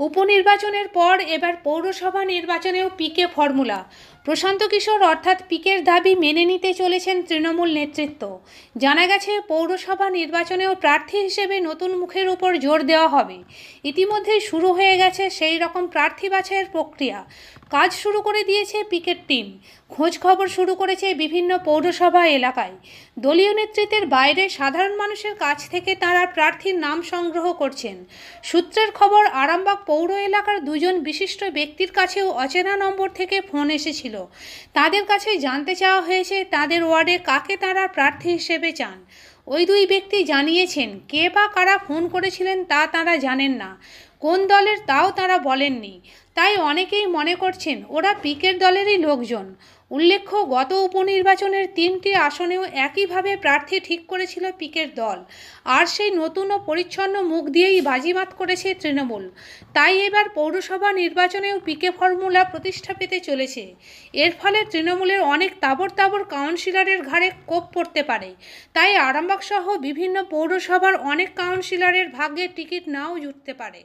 উপনির্বাচনের পর এবার পৌরসভা নির্বাচনেও পিকে ফর্মুলা। প্রশান্ত কিশোর অর্থাৎ পিকের দাবি মেনে নিতে চলেছেন তৃণমূল নেতৃত্ব। জানা গেছে, পৌরসভা নির্বাচনেও প্রার্থী হিসেবে নতুন মুখের উপর জোর দেওয়া হবে। ইতিমধ্যেই শুরু হয়ে গেছে সেই রকম প্রার্থী বাছাইয়ের প্রক্রিয়া। কাজ শুরু করে দিয়েছে পিকের টিম। খোঁজ খবর শুরু করেছে বিভিন্ন পৌরসভা এলাকায়। দলীয় নেতৃত্বের বাইরে সাধারণ মানুষের কাছ থেকে তারা প্রার্থীর নাম সংগ্রহ করছেন। সূত্রের খবর, আরামবাগ পৌর এলাকার দুজন বিশিষ্ট ব্যক্তির কাছেও অচেনা নম্বর থেকে ফোন এসেছিল। তাদের কাছে জানতে চাওয়া হয়েছে তাদের ওয়ার্ডে কাকে তারা প্রার্থী হিসেবে চান। ওই দুই ব্যক্তি জানিয়েছেন, কে বা কারা ফোন করেছিলেন তা তারা জানেন না। কোন দলের তাও তারা বলেননি। তাই অনেকেই মনে করছেন, ওরা পিকের দলেরই লোকজন। উল্লেখ্য, গত উপনির্বাচনের তিনটি আসনেও একইভাবে প্রার্থী ঠিক করেছিল পিকের দল। আর সেই নতুন ও পরিচ্ছন্ন মুখ দিয়েই বাজিমাত করেছে তৃণমূল। তাই এবার পৌরসভা নির্বাচনেও পিকে ফর্মুলা প্রতিষ্ঠা পেতে চলেছে। এর ফলে তৃণমূলের অনেক তাবর তাবর কাউন্সিলরের ঘাড়ে কোপ পড়তে পারে। তাই আরামবাগ সহ বিভিন্ন পৌরসভার অনেক কাউন্সিলরের ভাগ্যে টিকিট নাও জুটতে পারে।